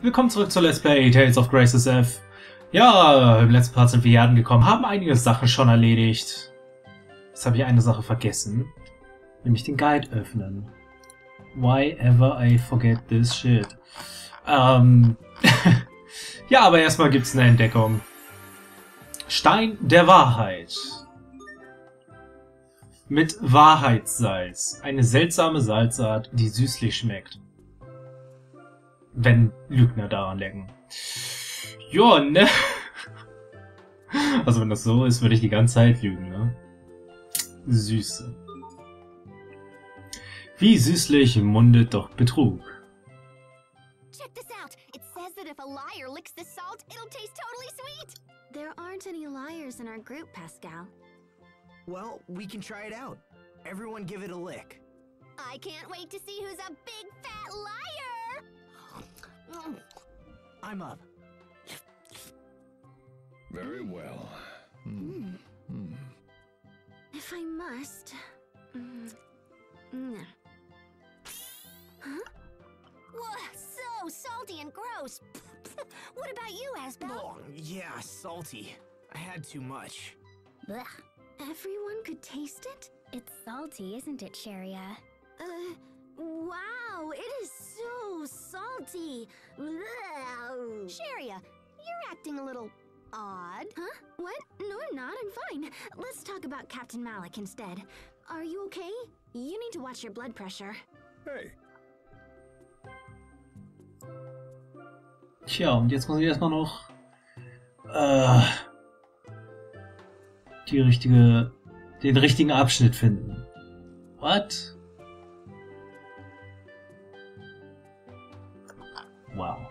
Willkommen zurück zu Let's Play Tales of Graces F. Ja, im letzten Part sind wir hier angekommen, haben einige Sachen schon erledigt. Jetzt habe ich eine Sache vergessen, nämlich den Guide öffnen. Why ever I forget this shit. Ähm, ja, aber erstmal gibt's eine Entdeckung. Stein der Wahrheit. Mit Wahrheitssalz. Eine seltsame Salzart, die süßlich schmeckt. Wenn Lügner daran lecken. Ja, ne? Also wenn das so ist, würde ich die ganze Zeit lügen, ne? Süße. Wie süßlich mundet doch Betrug. Check this out. It says that if a liar licks the salt, it'll taste totally sweet. There aren't any liars in our group, Pascal. Well, we can try it out. Everyone give it a lick. I can't wait to see who's a big fat liar. Mm. I'm up. Very well. Mm. Hmm. If I must. Mm. Mm. Huh? Whoa, so salty and gross. what about you, Asbel? Oh, yeah, salty. I had too much. Blech. Everyone could taste it? It's salty, isn't it, Sharia? Uh, wow, it is so salty. Sharia, you're acting a little odd. Huh? What? No, I'm not. I'm fine. Let's talk about Captain Malik instead. Are you okay? You need to watch your blood pressure. Hey, Tja, und jetzt muss ich erstmal noch äh, die richtige, den richtigen Abschnitt finden. What? Wow.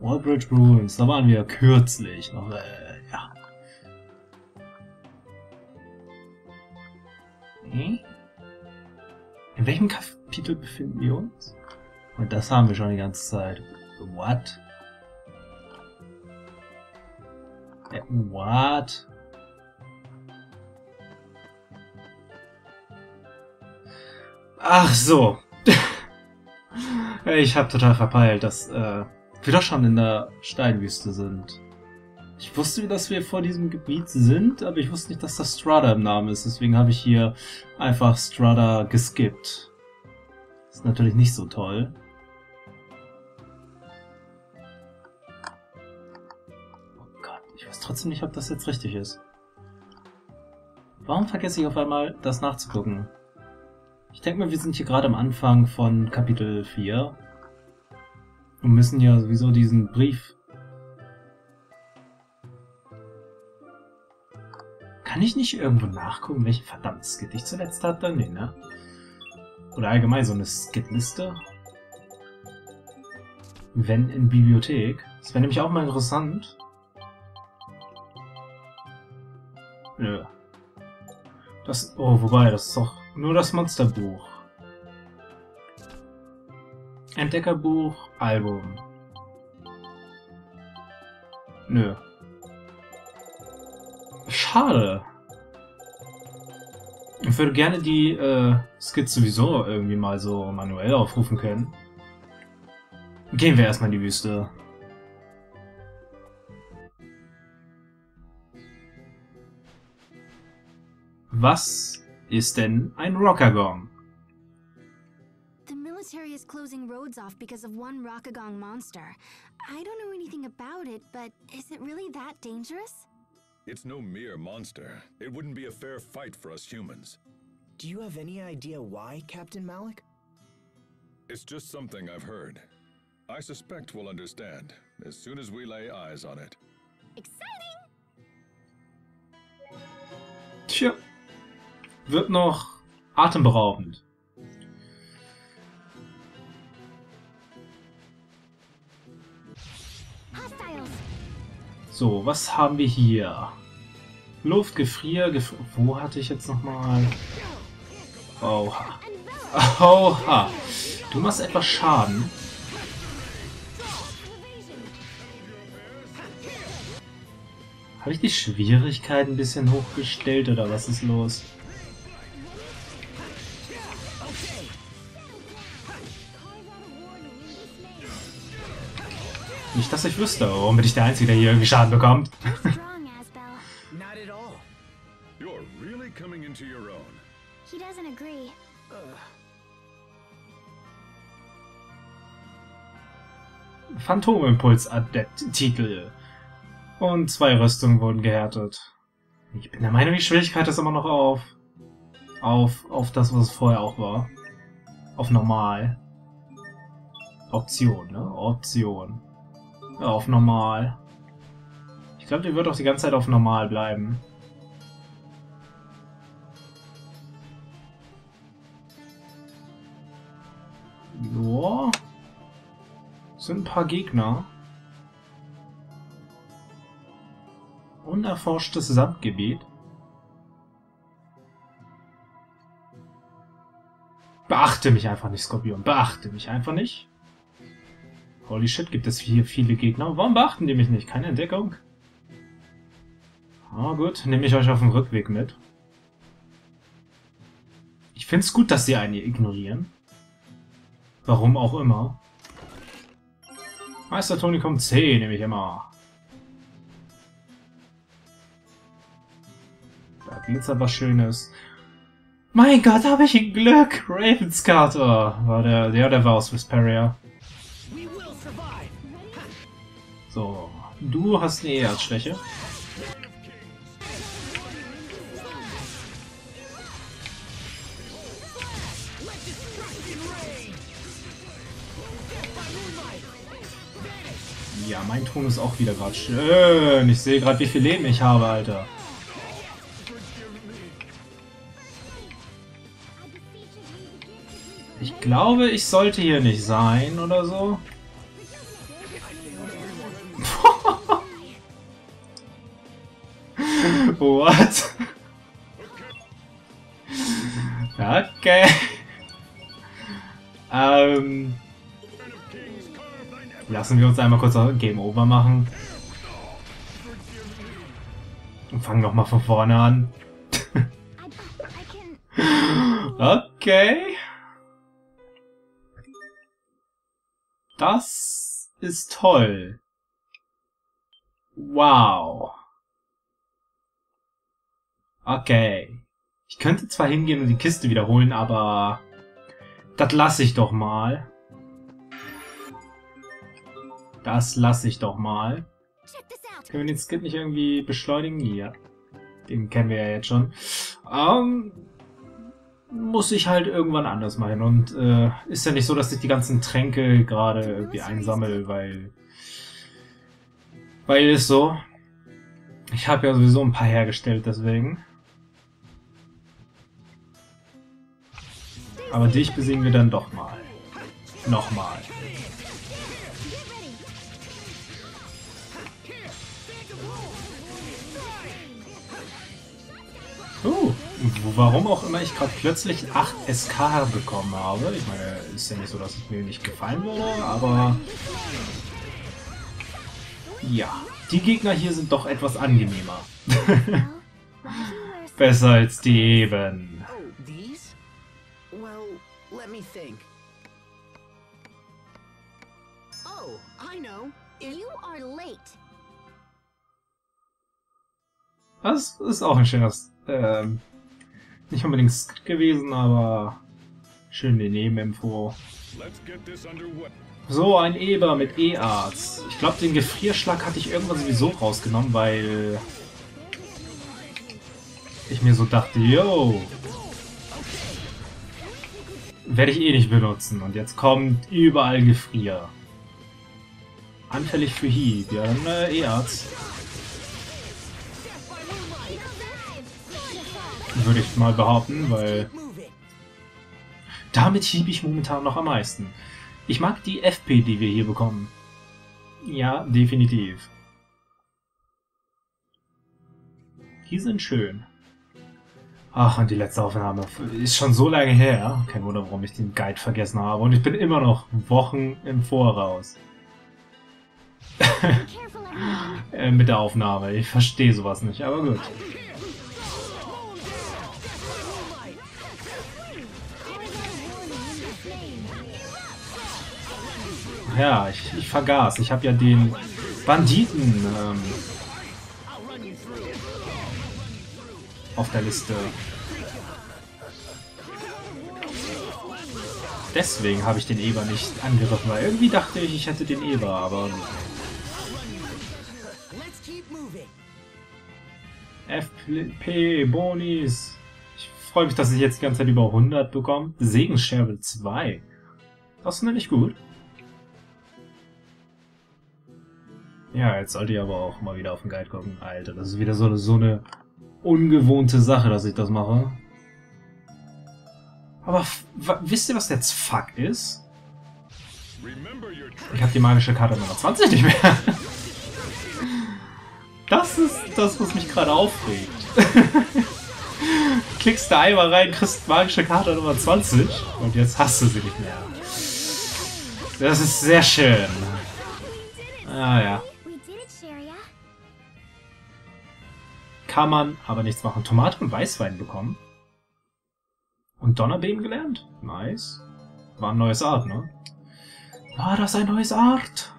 Wallbridge Ruins, da waren wir kürzlich noch, äh, ja. Hm? In welchem Kapitel befinden wir uns? Und das haben wir schon die ganze Zeit. What? Äh, what? Ach so. Ich habe total verpeilt, dass äh, wir doch schon in der Steinwüste sind. Ich wusste, dass wir vor diesem Gebiet sind, aber ich wusste nicht, dass das Strada im Namen ist. Deswegen habe ich hier einfach Strada geskippt. Ist natürlich nicht so toll. Oh Gott, ich weiß trotzdem nicht, ob das jetzt richtig ist. Warum vergesse ich auf einmal, das nachzugucken? Ich denke mal, wir sind hier gerade am Anfang von Kapitel 4. Und müssen ja sowieso diesen Brief... Kann ich nicht irgendwo nachgucken, welchen verdammten Skit ich zuletzt hatte? Nee, ne? Oder allgemein so eine Skitliste? Wenn in Bibliothek. Das wäre nämlich auch mal interessant. Nö. Das, oh, wobei, das ist doch nur das Monsterbuch. Entdeckerbuch, Album. Nö. Schade. Ich würde gerne die äh, Skits sowieso irgendwie mal so manuell aufrufen können. Gehen wir erstmal in die Wüste. Was ist denn ein Rockergong? The military is closing roads off because of one Rockagong monster. I don't know anything about it, but is it really that dangerous? it's no mere monster. It wouldn't be a fair fight for us humans. Do you have any idea why, Captain Malik? It's just something I've heard. I suspect we'll understand as soon as we lay eyes on it. Exciting! Tja. Wird noch atemberaubend. So, was haben wir hier? Luft, Gefrier, Gef Wo hatte ich jetzt nochmal? Oha. Oha. Du machst etwas Schaden. Habe ich die Schwierigkeit ein bisschen hochgestellt oder was ist los? Nicht, dass ich wüsste. Warum bin ich der Einzige, der hier irgendwie Schaden bekommt? Phantomimpuls-Adept-Titel. Und zwei Rüstungen wurden gehärtet. Ich bin der Meinung, die Schwierigkeit ist immer noch auf. Auf, auf das, was es vorher auch war. Auf normal. Option, ne? Option. Auf normal. Ich glaube, die wird auch die ganze Zeit auf normal bleiben. Joa. Sind ein paar Gegner. Unerforschtes Sandgebiet. Beachte mich einfach nicht, Skorpion. Beachte mich einfach nicht. Holy shit, gibt es hier viele Gegner. Warum beachten die mich nicht? Keine Entdeckung? Ah gut, nehme ich euch auf dem Rückweg mit. Ich find's gut, dass sie einen ignorieren. Warum auch immer. Meister Tony kommt C, nehme ich immer. Da glitzert was Schönes. Mein Gott, habe ich Glück! Ravenscarter war der, der, der war aus Vesperia. Du hast eine Eherzschwäche. Ja, mein Ton ist auch wieder gerade schön. Ich sehe gerade, wie viel Leben ich habe, Alter. Ich glaube, ich sollte hier nicht sein oder so. What? Okay. Ähm. Lassen wir uns einmal kurz Game Over machen. Und fangen nochmal von vorne an. Okay. Das ist toll. Wow. Okay. Ich könnte zwar hingehen und die Kiste wiederholen, aber das lasse ich doch mal. Das lasse ich doch mal. Können wir den Skit nicht irgendwie beschleunigen? Ja. Den kennen wir ja jetzt schon. Ähm, muss ich halt irgendwann anders machen. Und äh, ist ja nicht so, dass ich die ganzen Tränke gerade irgendwie einsammle, weil... Weil ist so. Ich habe ja sowieso ein paar hergestellt, deswegen. Aber dich besiegen wir dann doch mal. Nochmal. Uh, warum auch immer ich gerade plötzlich 8 SK bekommen habe. Ich meine, ist ja nicht so, dass es mir nicht gefallen würde, aber... Ja, die Gegner hier sind doch etwas angenehmer. Besser als die eben. Oh, let me think. Oh, I know. If You are late. Das ist auch ein schönes, ähm, nicht unbedingt Skit gewesen, aber schön die Nebeninfo. So, ein Eber mit E-Arts. Ich glaube, den Gefrierschlag hatte ich irgendwann sowieso rausgenommen, weil ich mir so dachte, yo, werde ich eh nicht benutzen. Und jetzt kommt überall Gefrier. Anfällig für Hieb, ja, dann äh, E-Arts. Würde ich mal behaupten, weil damit hiebe ich momentan noch am meisten. Ich mag die FP, die wir hier bekommen. Ja, definitiv. Die sind schön. Ach, und die letzte Aufnahme ist schon so lange her. Kein Wunder, warum ich den Guide vergessen habe. Und ich bin immer noch Wochen im Voraus äh, mit der Aufnahme. Ich verstehe sowas nicht, aber gut. ja, ich, ich vergaß. Ich habe ja den Banditen ähm, auf der Liste. Deswegen habe ich den Eber nicht angegriffen, weil irgendwie dachte ich, ich hätte den Eber, aber. FP Bonis. Ich freue mich, dass ich jetzt die ganze Zeit über 100 bekomme. Segenscherbe 2. Das nenne ich gut. Ja, jetzt sollte ich aber auch mal wieder auf den Guide gucken. Alter, das ist wieder so eine, so eine ungewohnte Sache, dass ich das mache. Aber wisst ihr, was jetzt Fuck ist? Ich habe die magische Karte Nummer 20 nicht mehr. Das ist das, was mich gerade aufregt. Klickst da einmal rein, kriegst magische Karte Nummer 20 und jetzt hast du sie nicht mehr. Das ist sehr schön. Ah ja. Kann man aber nichts machen. Tomate und Weißwein bekommen. Und Donnerbeben gelernt. Nice. War ein neues Art, ne? War das ein neues Art?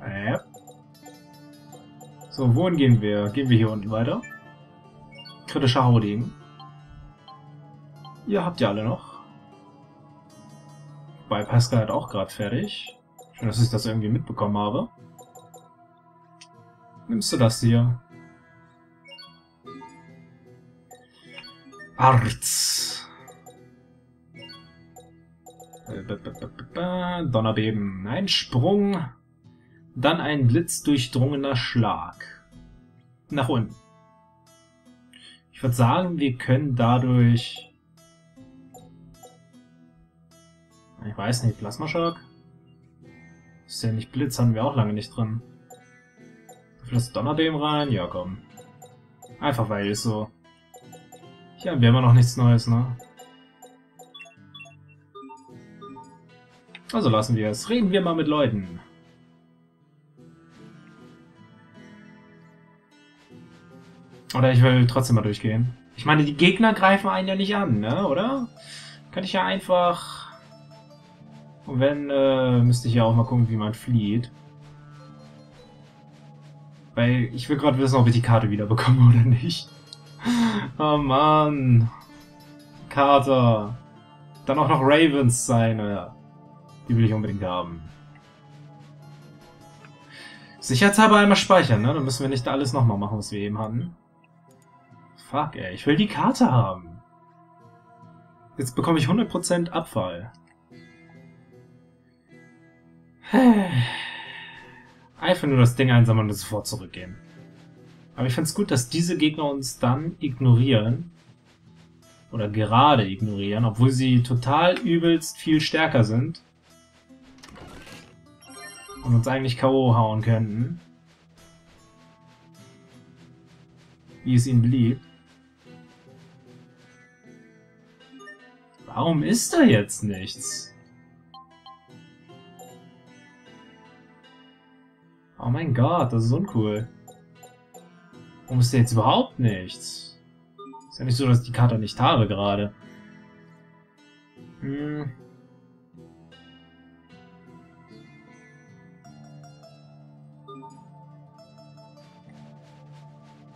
Äh. So, wohin gehen wir? Gehen wir hier unten weiter? Kritischer Haudegen. Ihr habt ja alle noch. Bei Pascal hat auch gerade fertig. Schön, dass ich das irgendwie mitbekommen habe. Nimmst du das hier? Arz. Äh, Donnerbeben. Ein Sprung. Dann ein blitzdurchdrungener Schlag. Nach unten. Ich würde sagen, wir können dadurch... Ich weiß nicht, Plasmaschock? Ist ja nicht Blitz, haben wir auch lange nicht drin. Das Donnerbeben rein? Ja, komm. Einfach weil ist so. Hier haben wir immer noch nichts Neues, ne? Also lassen wir es. Reden wir mal mit Leuten. Oder ich will trotzdem mal durchgehen. Ich meine, die Gegner greifen einen ja nicht an, ne? Oder? Kann ich ja einfach... Und wenn, äh, müsste ich ja auch mal gucken, wie man flieht. Weil ich will gerade wissen, ob ich die Karte wieder bekomme oder nicht. Oh Mann. Karte. Dann auch noch Ravens seine. Die will ich unbedingt haben. Sicherheitshalber einmal speichern, ne? Dann müssen wir nicht alles nochmal machen, was wir eben hatten. Fuck, ey. Ich will die Karte haben. Jetzt bekomme ich 100% Abfall. Einfach nur das Ding einsammeln und sofort zurückgehen. Aber ich find's gut, dass diese Gegner uns dann ignorieren. Oder gerade ignorieren, obwohl sie total übelst viel stärker sind. Und uns eigentlich K.O. hauen könnten. Wie es ihnen beliebt. Warum ist da jetzt nichts? Oh mein Gott, das ist uncool. Warum ist da jetzt überhaupt nichts? Ist ja nicht so, dass ich die Karte nicht habe gerade. Hm.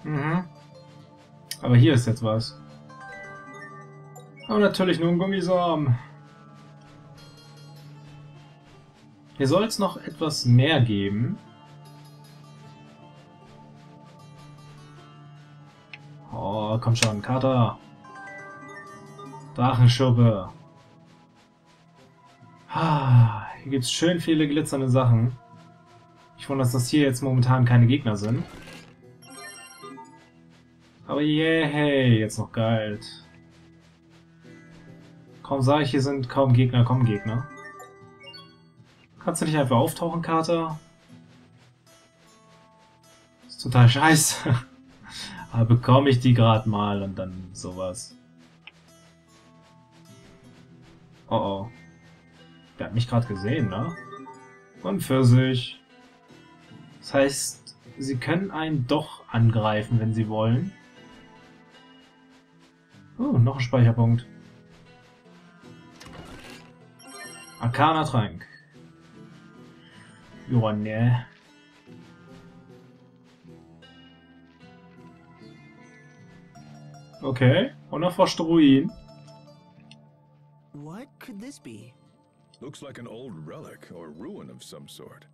Mhm. Aber hier ist jetzt was. Aber natürlich nur ein Gummisamen. Hier soll es noch etwas mehr geben. Oh, komm schon, Kater. Drachenschuppe. Hier gibt's schön viele glitzernde Sachen. Ich wundere, dass das hier jetzt momentan keine Gegner sind. Aber yay, jetzt noch Geld. Kaum sage ich, hier sind kaum Gegner, kommen Gegner. Kannst du nicht einfach auftauchen, Kater? ist total scheiße. Aber bekomme ich die gerade mal und dann sowas. Oh oh. Der hat mich gerade gesehen, ne? Und für sich. Das heißt, sie können einen doch angreifen, wenn sie wollen. Oh, noch ein Speicherpunkt. Arcana Trank. Joa, ne. Okay, unerforschte Ruin. What could this be? Looks like an old relic or ruin of some sort.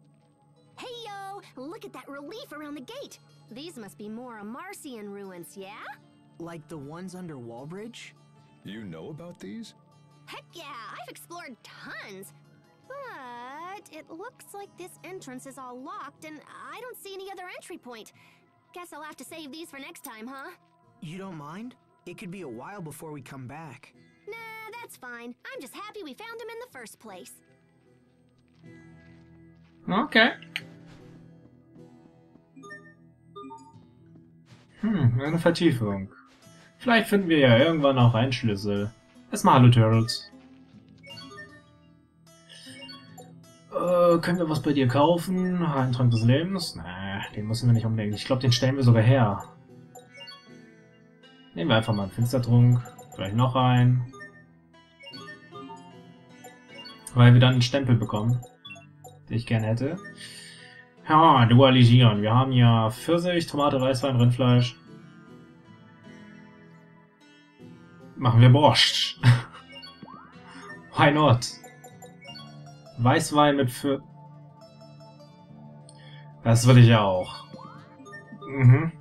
Hey yo, look at that relief around the gate. These must be more Amarcian ruins, yeah? Like the ones under Wallbridge? You know about these? Heck yeah, I've explored tons. But it looks like this entrance is all locked and I don't see any other entry point. Guess I'll have to save these for next time, huh? You don't mind? It could be a while before we come back. Nah, that's fine. I'm just happy we found him in the first place. Okay. Hm, eine Vertiefung. Vielleicht finden wir ja irgendwann auch einen Schlüssel. Erstmal hallo Turtles. Äh, können wir was bei dir kaufen? Ein Trank des Lebens? Nee, den müssen wir nicht unbedingt. Ich glaube, den stellen wir sogar her. Nehmen wir einfach mal einen Finstertrunk. Vielleicht noch einen. Weil wir dann einen Stempel bekommen, den ich gerne hätte. Ja, dualisieren. Wir haben ja Pfirsich, Tomate, Weißwein, Rindfleisch. Machen wir Borscht. Why not? Weißwein mit Pfir... Das will ich ja auch. Mhm.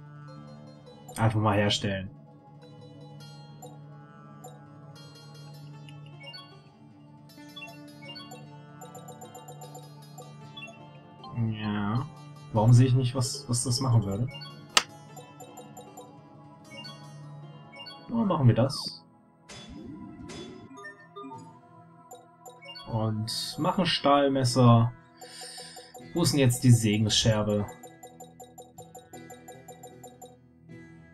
Einfach mal herstellen. Ja. Warum sehe ich nicht, was, was das machen würde? Oh, machen wir das. Und machen Stahlmesser. Wo ist denn jetzt die Segensscherbe?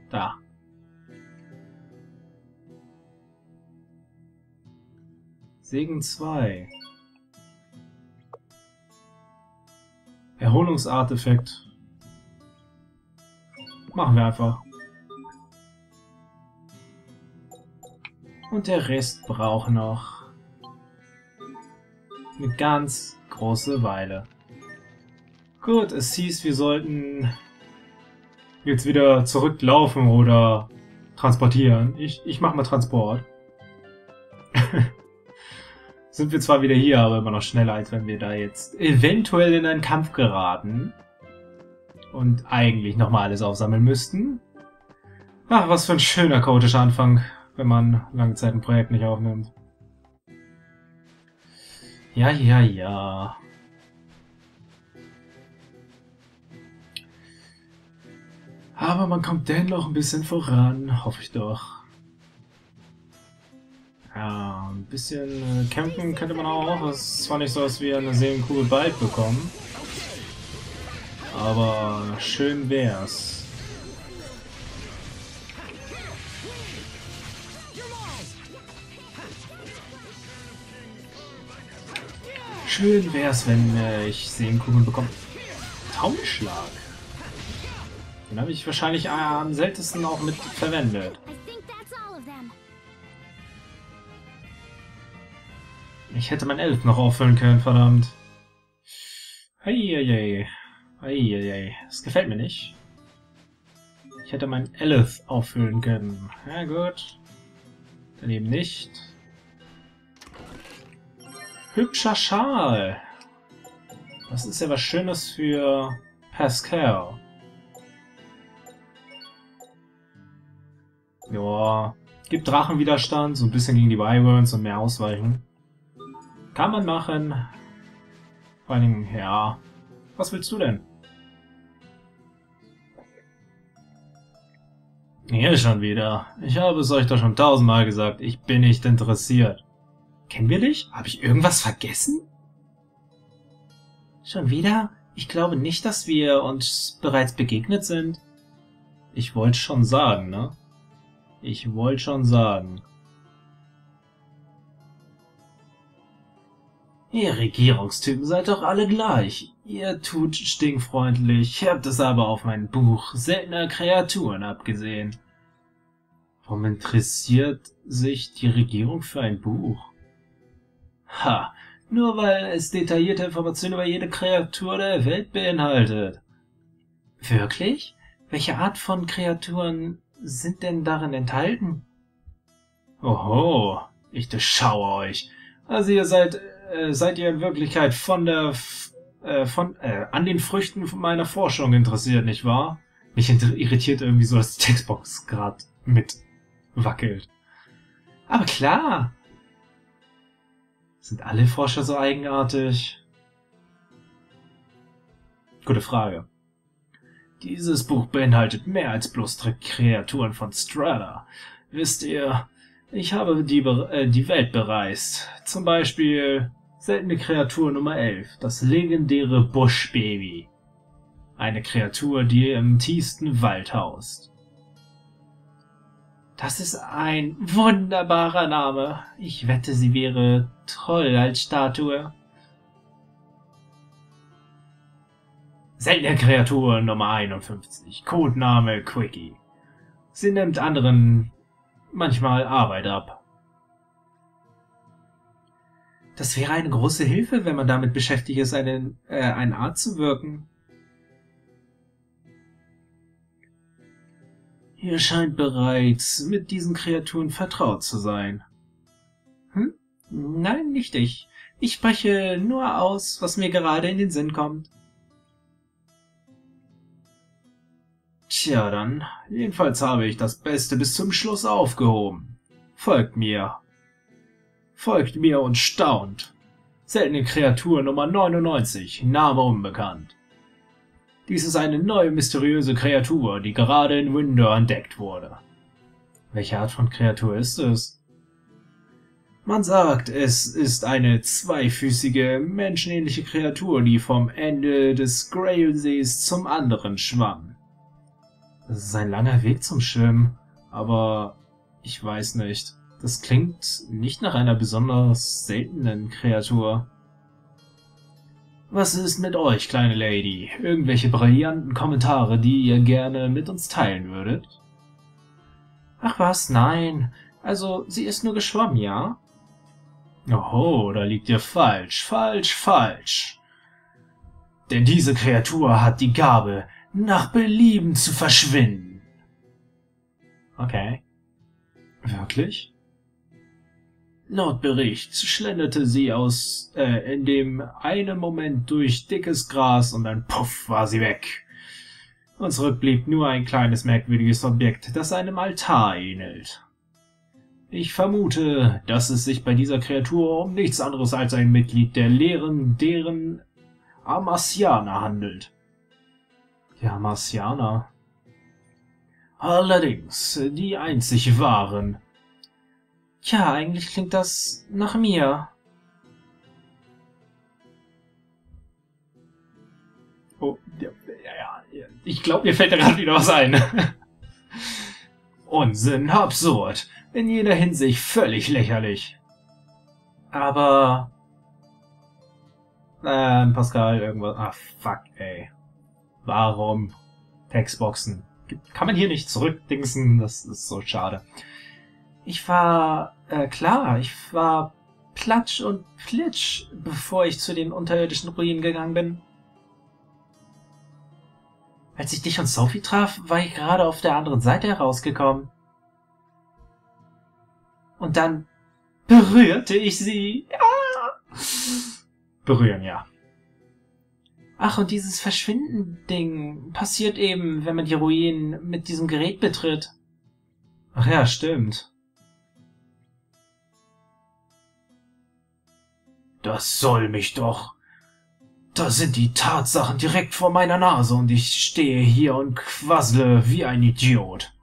Da. Segen 2. Erholungsartefekt. Machen wir einfach. Und der Rest braucht noch eine ganz große Weile. Gut, es hieß, wir sollten jetzt wieder zurücklaufen oder transportieren. Ich, ich mache mal Transport. Sind wir zwar wieder hier, aber immer noch schneller, als wenn wir da jetzt eventuell in einen Kampf geraten. Und eigentlich nochmal alles aufsammeln müssten. Ach, was für ein schöner chaotischer Anfang, wenn man lange Zeit ein Projekt nicht aufnimmt. Ja, ja, ja. Aber man kommt dennoch ein bisschen voran, hoffe ich doch. Ja, ein bisschen äh, campen könnte man auch. Es ist zwar nicht so, dass wir eine Seelenkugel bald bekommen. Aber schön wär's. Schön wär's, wenn äh, ich Seelenkugeln bekomme. Taumschlag. Den habe ich wahrscheinlich äh, am seltensten auch mit verwendet. Ich hätte mein Elf noch auffüllen können, verdammt. Eieiei. Eieiei. Das gefällt mir nicht. Ich hätte mein Elf auffüllen können. Ja gut. Dann eben nicht. Hübscher Schal. Das ist ja was Schönes für Pascal. Ja, gibt Drachenwiderstand, so ein bisschen gegen die Wyverns und mehr Ausweichen. Kann man machen. Vor allen Dingen, ja. Was willst du denn? Hier schon wieder. Ich habe es euch doch schon tausendmal gesagt. Ich bin nicht interessiert. Kennen wir dich? Habe ich irgendwas vergessen? Schon wieder? Ich glaube nicht, dass wir uns bereits begegnet sind. Ich wollte schon sagen, ne? Ich wollte schon sagen. Ihr Regierungstypen seid doch alle gleich. Ihr tut stinkfreundlich, habt es aber auf mein Buch seltener Kreaturen abgesehen. Warum interessiert sich die Regierung für ein Buch? Ha, Nur weil es detaillierte Informationen über jede Kreatur der Welt beinhaltet. Wirklich? Welche Art von Kreaturen sind denn darin enthalten? Oho, ich durchschaue euch. Also ihr seid, äh, seid ihr in Wirklichkeit von der, äh, von, äh, an den Früchten meiner Forschung interessiert, nicht wahr? Mich irritiert irgendwie so, dass die Textbox gerade mit wackelt. Aber klar. Sind alle Forscher so eigenartig? Gute Frage. Dieses Buch beinhaltet mehr als bloß drei Kreaturen von Strata. Wisst ihr, ich habe die, äh, die Welt bereist. Zum Beispiel seltene Kreatur Nummer 11, das legendäre Buschbaby. Eine Kreatur, die im tiefsten Wald haust. Das ist ein wunderbarer Name. Ich wette, sie wäre toll als Statue. Seltene Kreatur Nummer 51. Codename Quickie. Sie nimmt anderen manchmal Arbeit ab. Das wäre eine große Hilfe, wenn man damit beschäftigt ist, einen, äh, einen Art zu wirken. Ihr scheint bereits mit diesen Kreaturen vertraut zu sein. Hm? Nein, nicht ich. Ich spreche nur aus, was mir gerade in den Sinn kommt. Tja, dann. Jedenfalls habe ich das Beste bis zum Schluss aufgehoben. Folgt mir. Folgt mir und staunt. Seltene Kreatur Nummer 99, Name unbekannt. Dies ist eine neue mysteriöse Kreatur, die gerade in Windor entdeckt wurde. Welche Art von Kreatur ist es? Man sagt, es ist eine zweifüßige, menschenähnliche Kreatur, die vom Ende des Grailsees zum anderen schwamm. Das ist ein langer Weg zum Schwimmen, aber ich weiß nicht. Das klingt nicht nach einer besonders seltenen Kreatur. Was ist mit euch, kleine Lady? Irgendwelche brillanten Kommentare, die ihr gerne mit uns teilen würdet? Ach was, nein. Also, sie ist nur geschwommen, ja? Oho, da liegt ihr falsch, falsch, falsch. Denn diese Kreatur hat die Gabe, nach Belieben zu verschwinden. Okay. Wirklich? Laut Bericht schlenderte sie aus äh, in dem einen Moment durch dickes Gras und dann puff war sie weg. Und zurück blieb nur ein kleines merkwürdiges Objekt, das einem Altar ähnelt. Ich vermute, dass es sich bei dieser Kreatur um nichts anderes als ein Mitglied der Lehren deren Amasianer handelt. Die Amasianer. Allerdings, die einzig wahren, Tja, eigentlich klingt das nach mir. Oh, ja, ja, ja. ich glaube, mir fällt da gerade wieder was ein. Unsinn, absurd. In jeder Hinsicht völlig lächerlich. Aber... Ähm, Pascal, irgendwas... Ah, fuck, ey. Warum? Textboxen. Kann man hier nicht zurückdingsen? Das ist so schade. Ich war, äh, klar, ich war platsch und plitsch, bevor ich zu den unterirdischen Ruinen gegangen bin. Als ich dich und Sophie traf, war ich gerade auf der anderen Seite herausgekommen. Und dann berührte ich sie. Ja. Berühren, ja. Ach, und dieses Verschwinden-Ding passiert eben, wenn man die Ruinen mit diesem Gerät betritt. Ach ja, stimmt. Das soll mich doch. Da sind die Tatsachen direkt vor meiner Nase und ich stehe hier und quassle wie ein Idiot.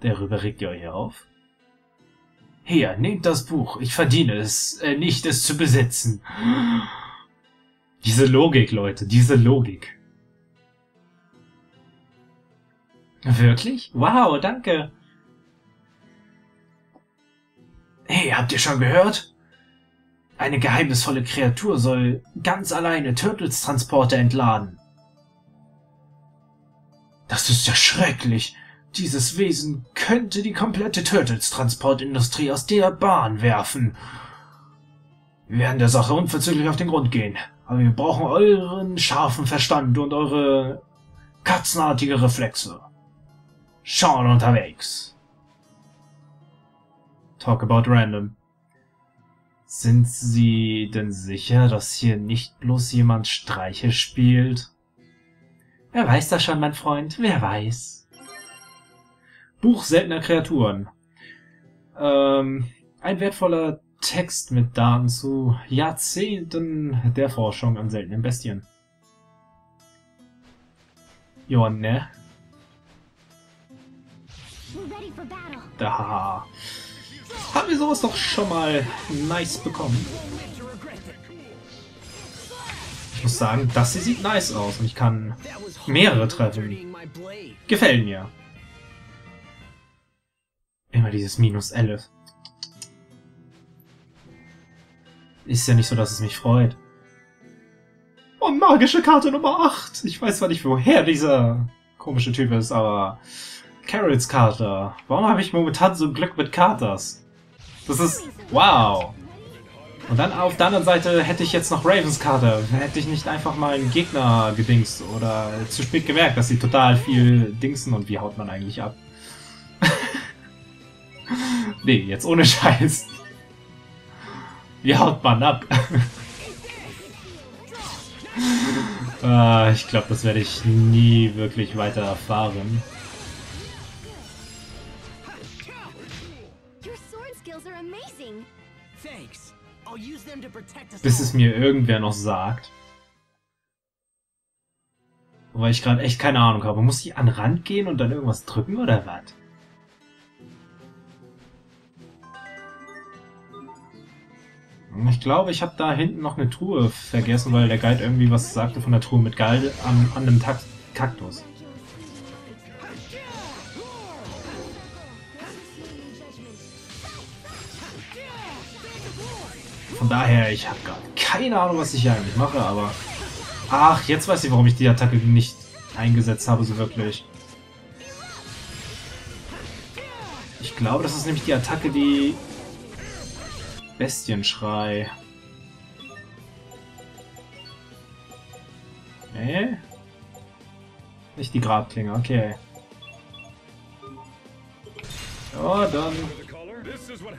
Darüber regt ihr euch auf? Hier, nehmt das Buch. Ich verdiene es, äh, nicht es zu besitzen. Diese Logik, Leute, diese Logik. Wirklich? Wow, danke. Hey, habt ihr schon gehört? Eine geheimnisvolle Kreatur soll ganz alleine Turtles-Transporter entladen. Das ist ja schrecklich. Dieses Wesen könnte die komplette Turtles-Transportindustrie aus der Bahn werfen. Wir werden der Sache unverzüglich auf den Grund gehen. Aber wir brauchen euren scharfen Verstand und eure katzenartige Reflexe. Sean unterwegs. Talk about random. Sind Sie denn sicher, dass hier nicht bloß jemand Streiche spielt? Wer weiß das schon, mein Freund, wer weiß. Buch seltener Kreaturen. Ähm, ein wertvoller Text mit Daten zu Jahrzehnten der Forschung an seltenen Bestien. Ja, ne? Da haben wir sowas doch schon mal nice bekommen. Ich muss sagen, das hier sieht nice aus und ich kann Mehrere treffen. Gefällt mir. Immer dieses Minus 11. Ist ja nicht so, dass es mich freut. Oh, magische Karte Nummer 8. Ich weiß zwar nicht, woher dieser komische Typ ist, aber... Carols Karte. Warum habe ich momentan so Glück mit Katas? Das ist... Wow. Und dann auf der anderen Seite hätte ich jetzt noch Ravens Karte. Hätte ich nicht einfach mal einen Gegner gedingst oder zu spät gemerkt, dass sie total viel dingsen und wie haut man eigentlich ab? nee, jetzt ohne Scheiß. Wie haut man ab? Ah, ich glaube, das werde ich nie wirklich weiter erfahren. Bis es mir irgendwer noch sagt. Weil ich gerade echt keine Ahnung habe. Muss ich an den Rand gehen und dann irgendwas drücken oder was? Ich glaube, ich habe da hinten noch eine Truhe vergessen, weil der Guide irgendwie was sagte von der Truhe mit Geil an, an einem Tak- Kaktus. Von daher, ich habe gerade keine Ahnung, was ich hier eigentlich mache, aber... Ach, jetzt weiß ich, warum ich die Attacke nicht eingesetzt habe, so wirklich. Ich glaube, das ist nämlich die Attacke, die... Bestienschrei. Nee? Nicht die Grabklinge, okay. Ja, dann...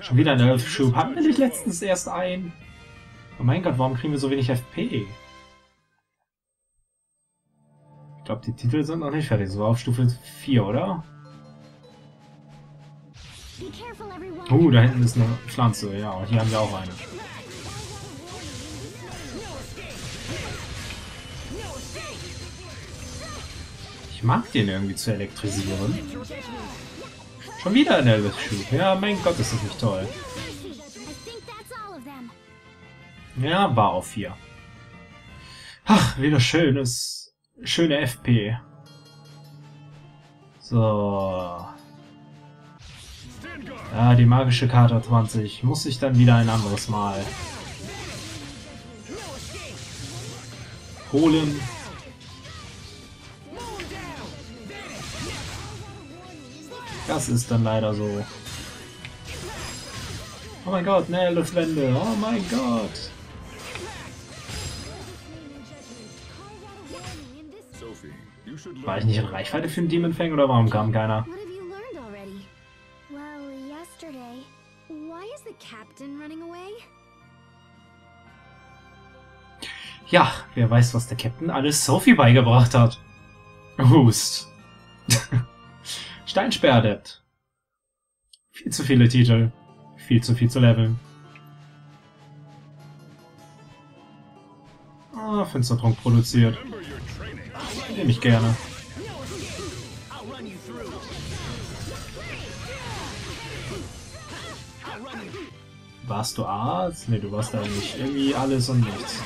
Schon wieder ein Elf-Schub. Hatten wir nicht letztens erst ein? Oh mein Gott, warum kriegen wir so wenig FP? Ich glaube, die Titel sind noch nicht fertig. So auf Stufe 4, oder? Uh, da hinten ist eine Pflanze. Ja, hier haben wir auch eine. Ich mag den irgendwie zu elektrisieren. Schon wieder ein Elvis-Schub. Ja, mein Gott, ist das nicht toll. Ja, war auf 4. Ach, wieder schönes, schöne FP. So. Ja, die magische Karte 20. Muss ich dann wieder ein anderes Mal holen. Das ist dann leider so. Oh mein Gott, eine Luftwende. Oh mein Gott. War ich nicht in Reichweite für den Demon Fang oder warum kam keiner? Ja, wer weiß, was der Captain alles Sophie beigebracht hat. Hust. Steinsperradept. Viel zu viele Titel. Viel zu viel zu leveln. Ah, Finstertrunk produziert. Nehme ich gerne. Warst du Arzt? Nee, du warst da nicht. Irgendwie alles und nichts.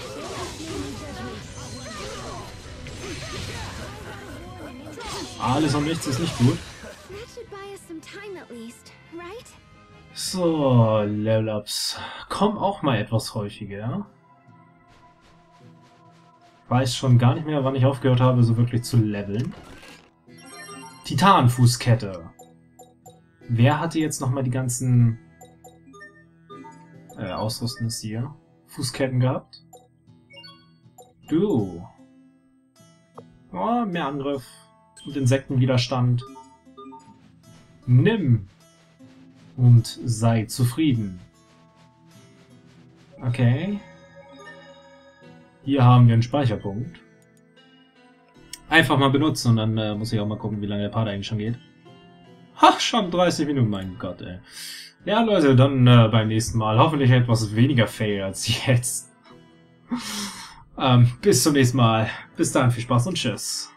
Alles und nichts ist nicht gut. So, Level-Ups. Komm auch mal etwas häufiger. Weiß schon gar nicht mehr, wann ich aufgehört habe, so wirklich zu leveln. Titanfußkette. Wer hatte jetzt nochmal die ganzen äh, Ausrüsten ist hier? Fußketten gehabt. Du. Oh, mehr Angriff und Insektenwiderstand. Nimm und sei zufrieden. Okay. Hier haben wir einen Speicherpunkt. Einfach mal benutzen und dann äh, muss ich auch mal gucken, wie lange der Part eigentlich schon geht. Ach, schon 30 Minuten, mein Gott, ey. Ja, Leute, dann äh, beim nächsten Mal. Hoffentlich etwas weniger Fail als jetzt. ähm, bis zum nächsten Mal. Bis dahin, viel Spaß und Tschüss.